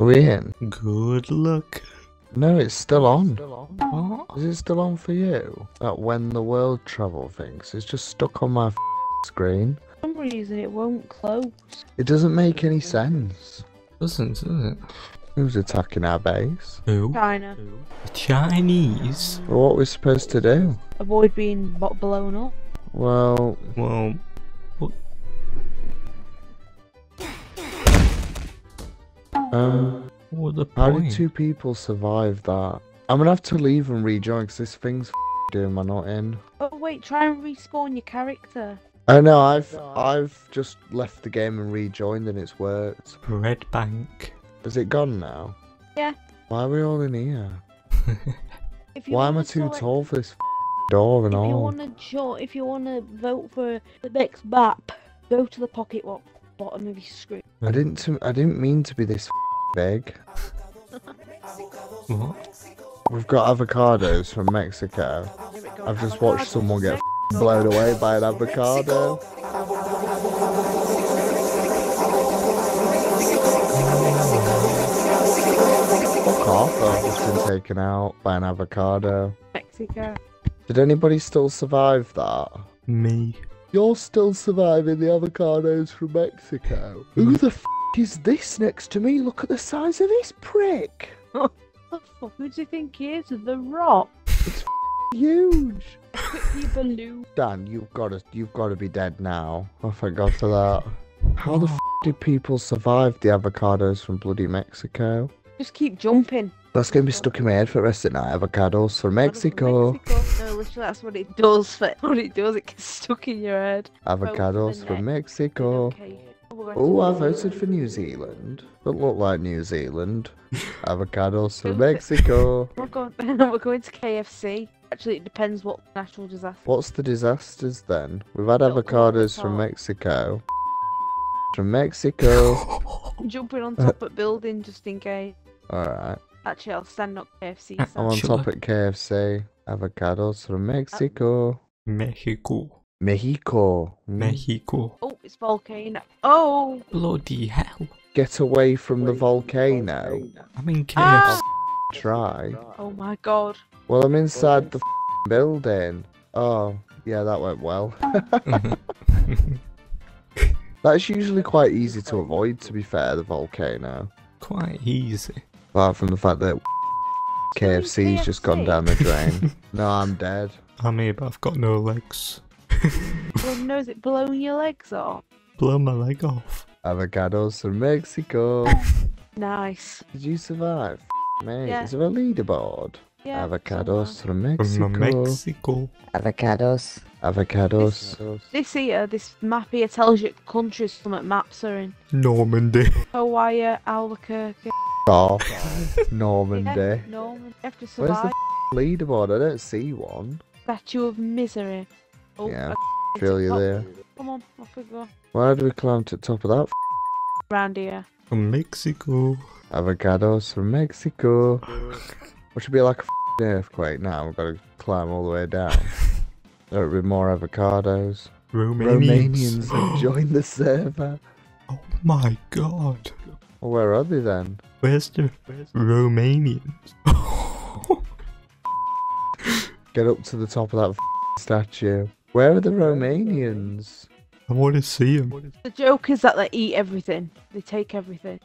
Are we in? Good luck. No, it's still on. Still on. Is it still on for you? That when the world travel things, it's just stuck on my f- screen. For some reason it won't close. It doesn't make any sense. Doesn't, does it? Who's attacking our base? Who? China. The Chinese? Well, what are we supposed to do? Avoid being blown up. Well, Well, um, what the how point? did two people survive that? I'm gonna have to leave and rejoin because this thing's f- doing my not in. Oh wait, try and respawn your character. Oh no, I've I've just left the game and rejoined and it's worked. Red Bank. Is it gone now? Yeah. Why are we all in here? If you Why am I too select- tall for this door and If you wanna jo- if you wanna vote for the next map, go to the pocket wa- bottom of your screen. I didn't. t- I didn't mean to be this f- big. What? We've got avocados from Mexico. I've just watched someone get blown away by an avocado. Fuck off! I've just been taken out by an avocado. Mexico. Did anybody still survive that? Me. You're still surviving the avocados from Mexico. Who the f is this next to me? Look at the size of this prick. What the fuck? Who do you think he is? The Rock. It's huge. Quickly balloon. Dan, you've got to, you've got to be dead now. Oh, thank God for that. How the f did people survive the avocados from bloody Mexico? Just keep jumping. That's gonna be stuck in my head for the rest of the night. Avocados from Mexico. Mexico. No, literally, that's what it does. For what it does, it gets stuck in your head. Avocados from Mexico. Okay. We're going Oh, I voted for New Zealand. Don't look like New Zealand. Avocados from Mexico. We're going, we're going to KFC. Actually, it depends what natural disaster. What's the disasters then? We've had Little avocados from. Mexico. From Mexico. Jumping on top of building just in case. Alright. Actually, I'll stand up KFC. I'm I'm on top at KFC. Avocados from uh, Mexico. Mexico. Mexico. Mm. Mexico. Oh, it's volcano. Oh, Bloody hell. Get away from the volcano. I'm in KFC. Ah! Try. oh my god. Well, I'm inside the building. Oh, yeah, that went well. That's usually quite easy to avoid, to be fair, the volcano. Quite easy. Apart from the fact that KFC's just gone down the drain. no, I'm dead. I'm here, but I've got no legs. Well, no, is it blowing your legs off? Blow my leg off. Avocados from Mexico. Nice. Did you survive? Mate, Yeah. is there a leaderboard? Yeah. Avocados from Mexico. From Mexico. Mexico. Avocados. Avocados. This here, this map here tells you countries some maps are in. Normandy. Hawaii, Albuquerque. Off. Yeah, Normandy. Norman. You have to Where's the survive. leaderboard? I don't see one. Statue of Misery. Oh, Yeah, I- Feel you oh, there. Come on, off we go. Why do we climb to the top of that? Round here. From Mexico. Avocados from Mexico. Which would be like a earthquake now. We've got to climb all the way down. There would be more avocados. Romanians. Romanians have joined the server. Oh my god. Well, where are they then? Where's the Romanians? Get up to the top of that statue. Where are the Romanians? I want to see them. The joke is that they eat everything. They take everything.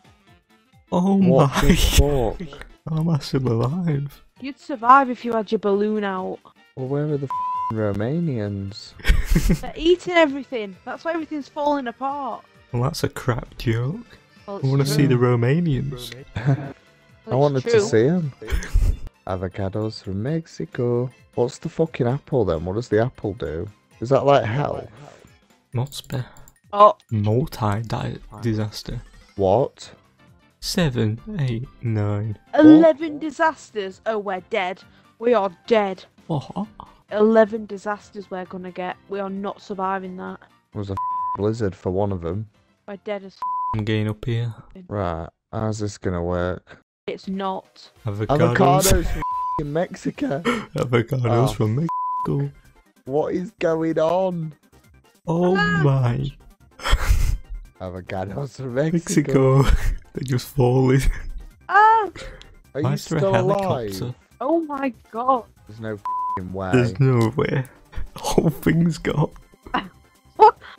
Oh What my the fuck? How am I still alive? You'd survive if you had your balloon out. Well, where are the f***ing Romanians? They're eating everything. That's why everything's falling apart. Well, that's a crap joke. Well, I it's want to see true. the Romanians. Well, I it's wanted to true. see them. Avocados from Mexico. What's the fucking apple then? What does the apple do? Is that like hell? What's the Oh, multi disaster? What? Seven, eight, nine. 11 disasters. Oh, we're dead. We are dead. What? 11 disasters we're gonna get. We are not surviving that. It was a blizzard for one of them. We're dead as I'm getting up here. Right. How's this gonna work? it's not. Avocados. Avocados from Mexico. Avocados Oh. from Mexico. What is going on? Oh my. Avocados from Mexico. Mexico. They're just falling. Ah! Are Why you is there a still alive? Oh my god. There's no fing way. There's no way. The whole thing's gone.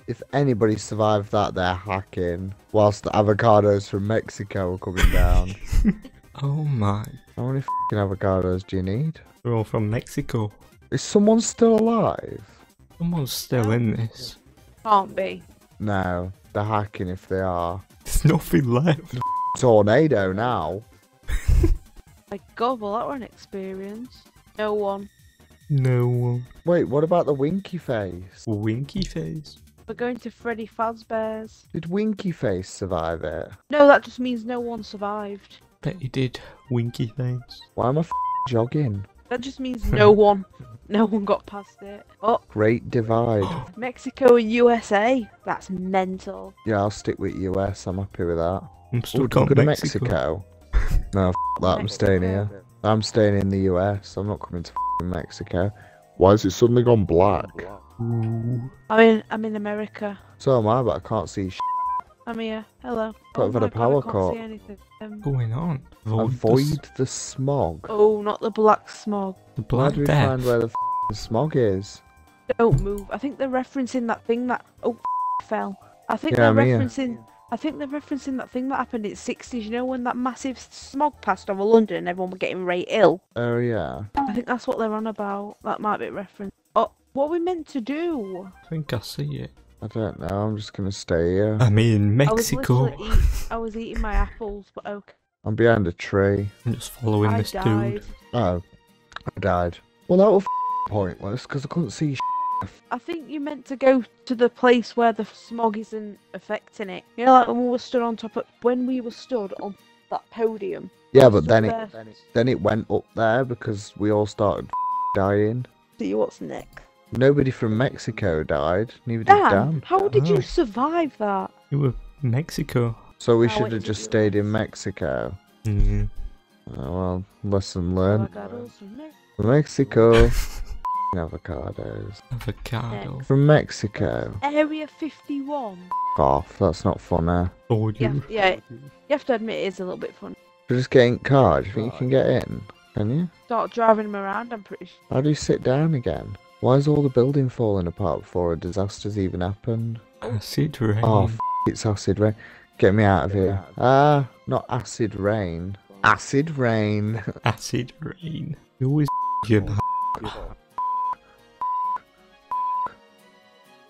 If anybody survived that, they're hacking. Whilst the avocados from Mexico are coming down. Oh my. How many fing avocados do you need? They're all from Mexico. Is someone still alive? Someone's still in this. Can't be. No, they're hacking if they are. There's nothing left. Tornado now. My god, well that were an experience. No one. No one. Wait, what about the Winky Face? Winky face. We're going to Freddy Fazbear's. Did Winky Face survive it? No, that just means no one survived. Bet you did. Winky face. Why am I f- jogging? That just means no one. No one got past it. Oh, Great divide. Mexico and USA. That's mental. yeah, I'll stick with US. I'm happy with that. I'm still stuck don't to Mexico. Mexico. no, f- that. I'm staying here. I'm staying in the US. I'm not coming to f- Mexico. Why has it suddenly gone black? I'm in. I'm in America. So am I, but I can't see. Sh- I'm here. Hello. Thought I've had a God, power I can't cut. see anything. Um, going on? Avoid, Avoid the smog. oh, not the black smog. The, the Why Black do we Death. find where the f- smog is? Don't move. I think they're referencing that thing that. Oh, fell. I think Yeah, they're I'm here. referencing. I think they're referencing that thing that happened in the 60s. You know when that massive smog passed over London and everyone were getting right ill. Oh yeah. I think that's what they're on about. That might be a reference. Oh, what are we meant to do? I think I see it. I don't know. I'm just gonna stay here. I'm in I was Mexico. literally eat, I was eating my apples, but okay. I'm behind a tree. I'm just following I this died. dude. Oh, I died. Well, that was f- pointless because I couldn't see. I think you meant to go to the place where the smog isn't affecting it. You know, like when we were stood on top of when we were stood on that podium. yeah, but stood then it then it went up there because we all started dying. See what's next. Nobody from Mexico died. Neither did Dan, Dan. how did Oh. you survive that? You were Mexico. So we should have just stayed in Mexico. Mm. Oh, well, lesson learned. from Mexico. Avocados. Avocado. From Mexico. Area 51. F- off. That's not funny. Oh, Yeah, you. yeah. You have to admit it is a little bit fun. We're just getting car. Do you think you can get in? Can you? Start driving them around, I'm pretty sure. How do you sit down again? Why is all the building falling apart before a disaster's even happened? Acid rain. Oh, f- it's acid rain. Get me out of here. Ah, not acid rain. Acid rain. Acid rain. You always your back.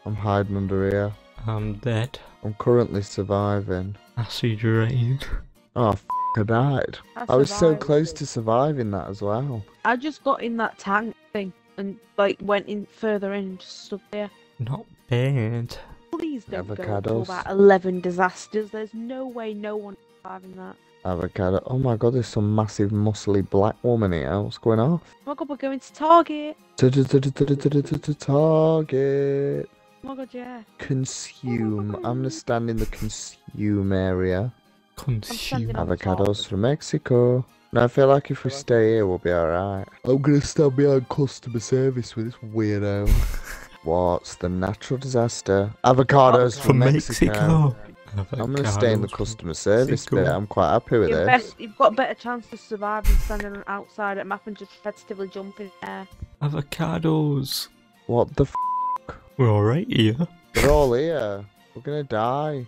I'm hiding under here. I'm dead. I'm currently surviving. Acid rain. Oh, f- I died. I was so close to surviving that as well. I just got in that tank thing and like went in further in and just stood there. Not bad. Please don't go to Avocados. about 11 disasters. There's no way no one is surviving that. Avocado. Oh my god, there's some massive muscly black woman here. What's going on? Oh my god, we're going to Target. Target. Oh my god, yeah. Consume. Oh I'm gonna stand in the consume area. Consume. Avocados from Mexico. No, I feel like if we stay here, we'll be alright. I'm gonna stand behind customer service with this weirdo. What's the natural disaster? Avocados From from Mexico. I'm gonna stay in the customer service Mexico. bit. I'm quite happy with You've, this. best, you've got a better chance to survive than standing outside at map and just repetitively jumping in air. Avocados. What the f? We're alright here. They're all here. We're gonna die.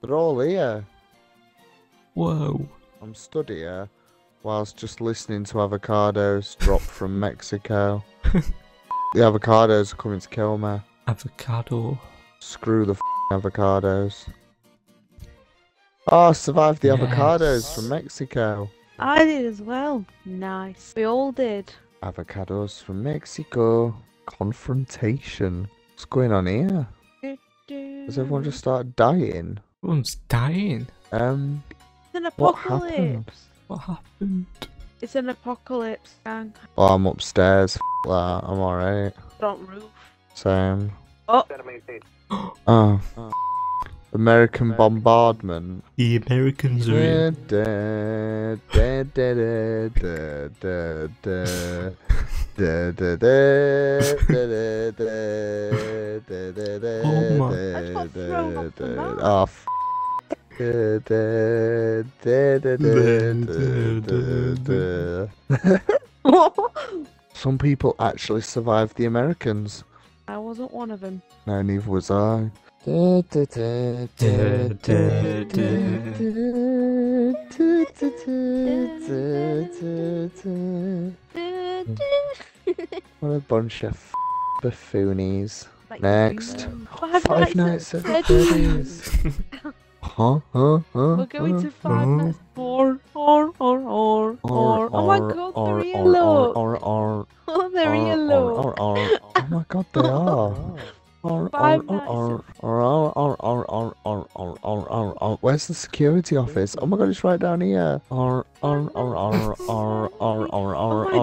They're all here. Whoa. I'm stood here whilst just listening to avocados drop from Mexico. the avocados are coming to kill me. Avocado. Screw the f- avocados. Oh, I survived the avocados from Mexico. I did as well. Nice. We all did. Avocados from Mexico. Confrontation. What's going on here? Has everyone just started dying? Everyone's dying. Um, It's an what apocalypse. happened? What happened? It's an apocalypse, gang. Oh, I'm upstairs. F that. I'm alright. Front roof. Same. Oh. oh. oh. American bombardment. The Americans are in. oh my. Oh, f Some people actually survived the Americans. I wasn't one of them. No, neither was I. what a bunch of buffoonies. Like Next. Five, Five Nights at Freddy's huh. We're going to five minutes. Or, or, or, or, or. Oh my god, they're yellow. Or, or, or. They're yellow. Or, or, or. Oh my god, they are. Where's the security office? Oh my god, it's right down here. Oh my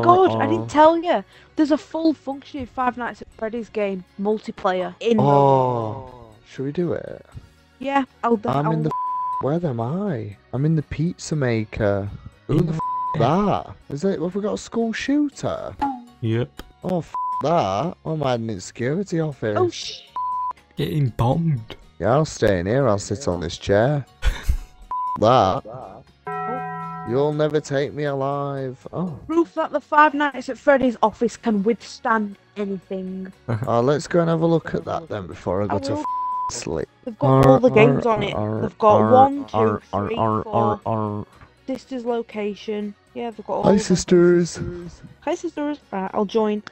god, I didn't tell you. There's a full functioning Five Nights at Freddy's game multiplayer in. Oh, should we do it? Yeah, I'll do I'm in I'll- the. Where am I? I'm in the pizza maker. Who the f- that? Is it? Have we got a school shooter? Yep. Oh, f- that. I'm hiding in security office. Oh, sh- Getting bombed. Yeah, I'll stay in here. I'll sit on this chair. that. You'll never take me alive. Oh. Proof that the Five Nights at Freddy's office can withstand anything. oh, let's go and have a look at that then before I go I to sleep. They've got all the games on it. They've got one, two, three, four. Sister's location. Yeah, they've got all. Hi, them. sisters. Hi, sisters. Right, I'll join.